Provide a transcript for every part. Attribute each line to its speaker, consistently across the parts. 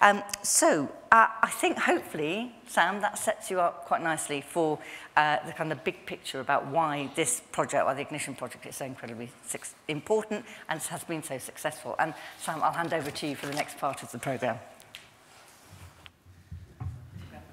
Speaker 1: Um, so uh, I think hopefully, Sam, that sets you up quite nicely for uh, the kind of big picture about why this project, why the Ignition project is so incredibly important and has been so successful. And Sam, I'll hand over to you for the next part of the programme.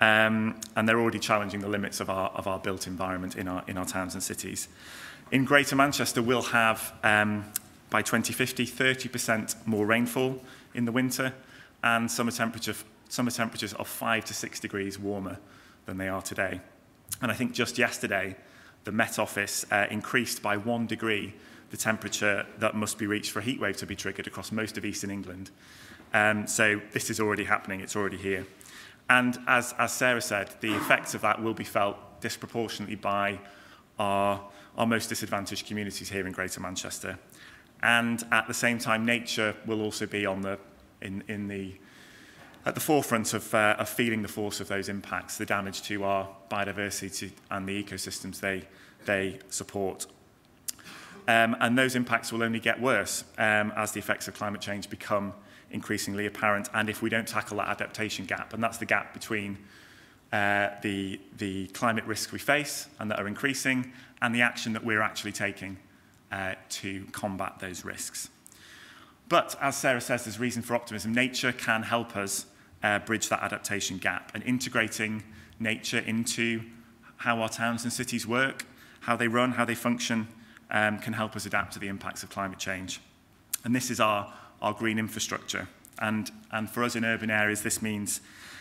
Speaker 2: um, and they're already challenging the limits of our, of our built environment in our, in our towns and cities. In Greater Manchester, we'll have, um, by 2050, 30% more rainfall in the winter and summer temperature summer temperatures are 5 to 6 degrees warmer than they are today. And I think just yesterday, the Met Office uh, increased by one degree the temperature that must be reached for a heatwave to be triggered across most of eastern England. Um, so this is already happening, it's already here. And as, as Sarah said, the effects of that will be felt disproportionately by our, our most disadvantaged communities here in Greater Manchester. And at the same time, nature will also be on the, in, in the at the forefront of, uh, of feeling the force of those impacts, the damage to our biodiversity and the ecosystems they, they support. Um, and those impacts will only get worse um, as the effects of climate change become increasingly apparent and if we don't tackle that adaptation gap. And that's the gap between uh, the, the climate risks we face and that are increasing and the action that we're actually taking uh, to combat those risks. But as Sarah says, there's reason for optimism. Nature can help us uh, bridge that adaptation gap and integrating nature into how our towns and cities work, how they run, how they function, um, can help us adapt to the impacts of climate change. And this is our, our green infrastructure. And, and for us in urban areas, this means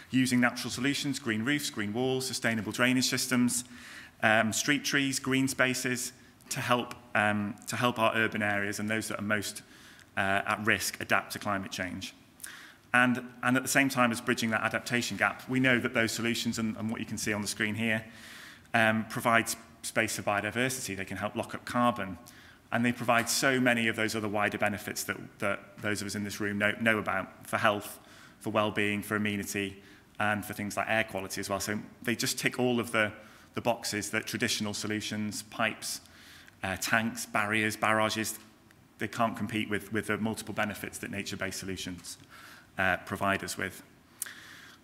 Speaker 2: using natural solutions, green roofs, green walls, sustainable drainage systems, um, street trees, green spaces, to help, um, to help our urban areas and those that are most uh, at risk adapt to climate change. And, and at the same time as bridging that adaptation gap, we know that those solutions and, and what you can see on the screen here um, provide space for biodiversity. They can help lock up carbon. And they provide so many of those other wider benefits that, that those of us in this room know, know about for health, for well-being, for amenity, and for things like air quality as well. So they just tick all of the, the boxes that traditional solutions, pipes, uh, tanks, barriers, barrages, they can't compete with, with the multiple benefits that nature-based solutions uh, provide us with.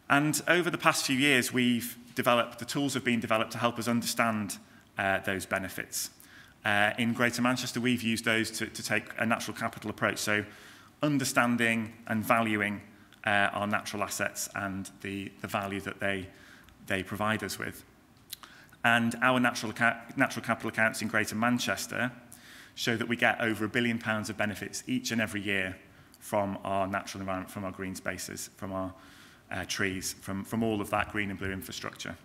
Speaker 2: And over the past few years, we've developed, the tools have been developed to help us understand uh, those benefits. Uh, in Greater Manchester, we've used those to, to take a natural capital approach. So understanding and valuing uh, our natural assets and the, the value that they, they provide us with. And our natural, natural capital accounts in Greater Manchester show that we get over a billion pounds of benefits each and every year from our natural environment, from our green spaces, from our uh, trees, from, from all of that green and blue infrastructure.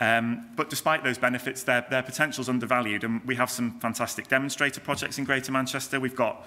Speaker 2: Um, but despite those benefits, their, their potential is undervalued, and we have some fantastic demonstrator projects in Greater Manchester. We've got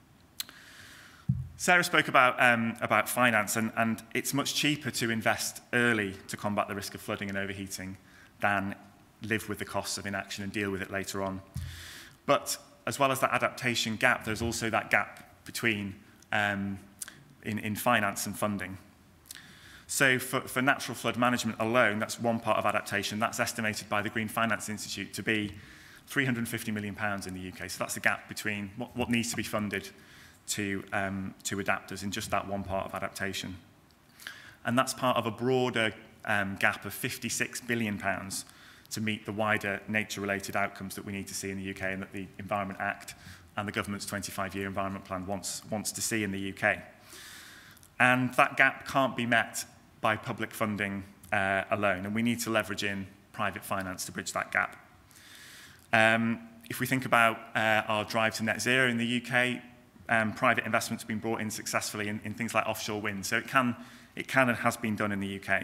Speaker 2: Sarah spoke about, um, about finance, and, and it's much cheaper to invest early to combat the risk of flooding and overheating than live with the costs of inaction and deal with it later on. But as well as that adaptation gap, there's also that gap between um, in, in finance and funding. So for, for natural flood management alone, that's one part of adaptation. That's estimated by the Green Finance Institute to be 350 million pounds in the UK. So that's the gap between what, what needs to be funded to, um, to adapters in just that one part of adaptation. And that's part of a broader um, gap of 56 billion pounds to meet the wider nature-related outcomes that we need to see in the UK and that the Environment Act and the government's 25-year environment plan wants, wants to see in the UK. And that gap can't be met by public funding uh, alone, and we need to leverage in private finance to bridge that gap. Um, if we think about uh, our drive to net zero in the UK, um, private investment's been brought in successfully in, in things like offshore wind, so it can, it can and has been done in the UK.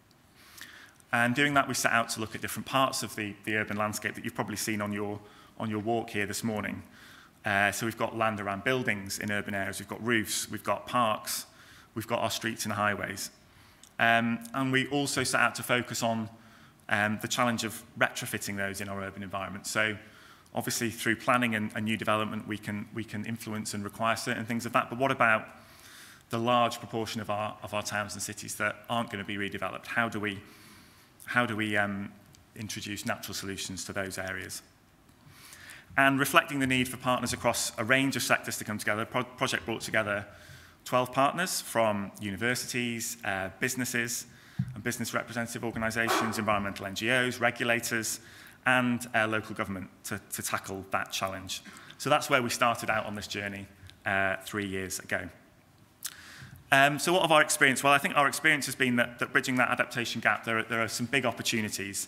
Speaker 2: And doing that, we set out to look at different parts of the, the urban landscape that you've probably seen on your, on your walk here this morning. Uh, so we've got land around buildings in urban areas, we've got roofs, we've got parks, we've got our streets and highways. Um, and we also set out to focus on um, the challenge of retrofitting those in our urban environment. So obviously through planning and, and new development, we can, we can influence and require certain things of that. But what about the large proportion of our, of our towns and cities that aren't going to be redeveloped? How do we, how do we um, introduce natural solutions to those areas? And reflecting the need for partners across a range of sectors to come together, pro project brought together 12 partners from universities, uh, businesses, and business representative organisations, environmental NGOs, regulators, and uh, local government to, to tackle that challenge. So that's where we started out on this journey uh, three years ago. Um, so what of our experience? Well, I think our experience has been that, that bridging that adaptation gap, there are, there are some big opportunities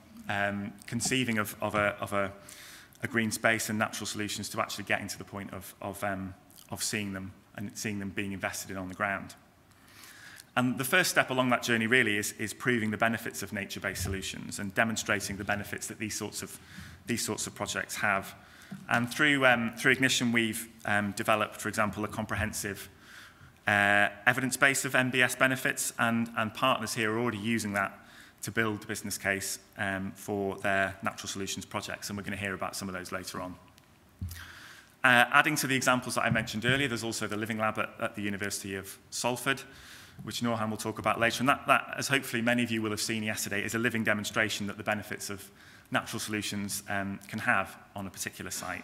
Speaker 2: um, conceiving of, of, a, of a, a green space and natural solutions to actually getting to the point of, of, um, of seeing them and seeing them being invested in on the ground. And the first step along that journey really is, is proving the benefits of nature-based solutions and demonstrating the benefits that these sorts of, these sorts of projects have. And through, um, through Ignition, we've um, developed, for example, a comprehensive uh, evidence base of MBS benefits, and, and partners here are already using that to build the business case um, for their natural solutions projects, and we're going to hear about some of those later on. Uh, adding to the examples that I mentioned earlier, there's also the Living Lab at, at the University of Salford, which Norhan will talk about later. And that, that, as hopefully many of you will have seen yesterday, is a living demonstration that the benefits of natural solutions um, can have on a particular site.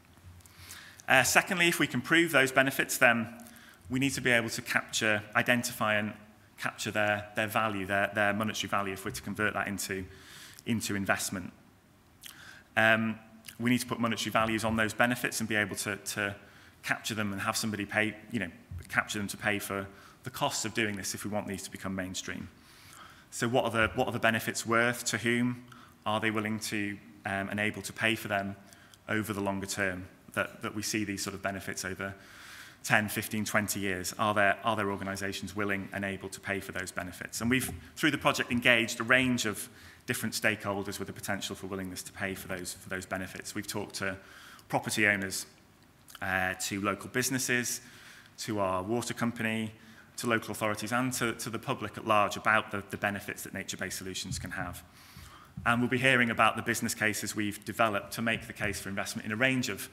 Speaker 2: Uh, secondly, if we can prove those benefits, then we need to be able to capture, identify and capture their, their value, their, their monetary value, if we're to convert that into, into investment. Um, we need to put monetary values on those benefits and be able to, to capture them and have somebody pay, you know, capture them to pay for the costs of doing this if we want these to become mainstream. So what are the, what are the benefits worth? To whom are they willing to um, and able to pay for them over the longer term that, that we see these sort of benefits over 10, 15, 20 years? Are there, are there organisations willing and able to pay for those benefits? And we've, through the project, engaged a range of different stakeholders with the potential for willingness to pay for those, for those benefits. We've talked to property owners, uh, to local businesses, to our water company, to local authorities and to, to the public at large about the, the benefits that nature-based solutions can have. And we'll be hearing about the business cases we've developed to make the case for investment in a range of,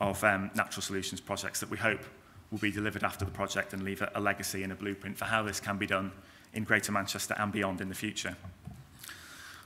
Speaker 2: of um, natural solutions projects that we hope will be delivered after the project and leave a, a legacy and a blueprint for how this can be done in Greater Manchester and beyond in the future.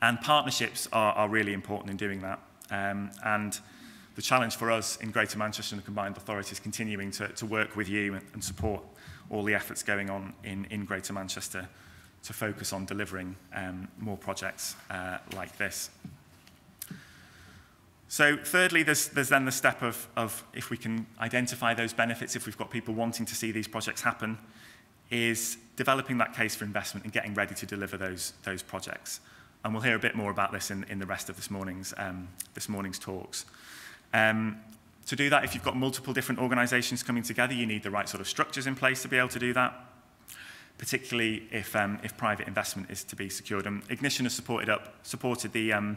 Speaker 2: And partnerships are, are really important in doing that. Um, and the challenge for us in Greater Manchester and the combined authority is continuing to, to work with you and, and support all the efforts going on in, in Greater Manchester to focus on delivering um, more projects uh, like this. So thirdly, there's, there's then the step of, of if we can identify those benefits, if we've got people wanting to see these projects happen, is developing that case for investment and getting ready to deliver those, those projects. And we'll hear a bit more about this in, in the rest of this morning's, um, this morning's talks. Um, to do that, if you've got multiple different organisations coming together, you need the right sort of structures in place to be able to do that, particularly if, um, if private investment is to be secured. And um, Ignition has supported, up, supported the, um,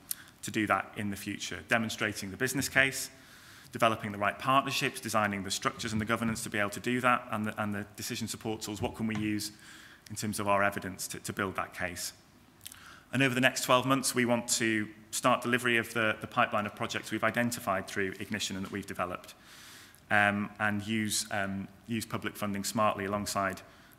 Speaker 2: to do that in the future, demonstrating the business case, developing the right partnerships, designing the structures and the governance to be able to do that, and the, and the decision support tools, what can we use in terms of our evidence to, to build that case. And over the next 12 months, we want to start delivery of the, the pipeline of projects we've identified through Ignition and that we've developed, um, and use, um, use public funding smartly alongside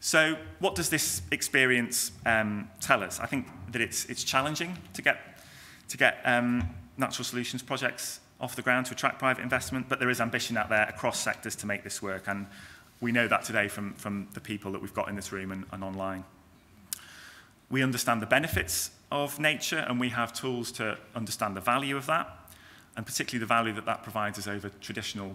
Speaker 2: So what does this experience um, tell us? I think that it's, it's challenging to get, to get um, natural solutions projects off the ground to attract private investment, but there is ambition out there across sectors to make this work. And We know that today from, from the people that we've got in this room and, and online. We understand the benefits of nature and we have tools to understand the value of that and particularly the value that that provides us over traditional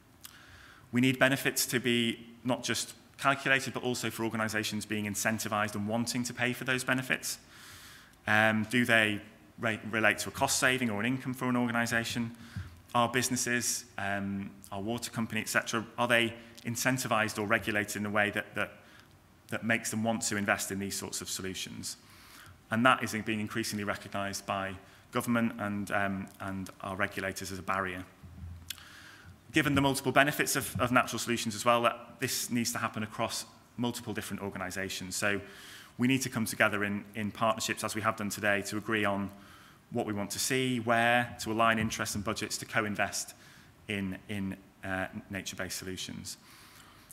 Speaker 2: We need benefits to be not just calculated, but also for organisations being incentivised and wanting to pay for those benefits. Um, do they re relate to a cost saving or an income for an organisation? Our businesses, um, our water company, etc., are they incentivised or regulated in a way that, that, that makes them want to invest in these sorts of solutions? And that is being increasingly recognised by government and, um, and our regulators as a barrier. Given the multiple benefits of, of natural solutions as well, that this needs to happen across multiple different organisations. So we need to come together in, in partnerships, as we have done today, to agree on what we want to see, where, to align interests and budgets to co-invest in, in uh, nature-based solutions.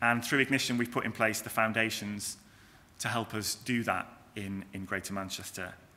Speaker 2: And through Ignition, we've put in place the foundations to help us do that in, in Greater Manchester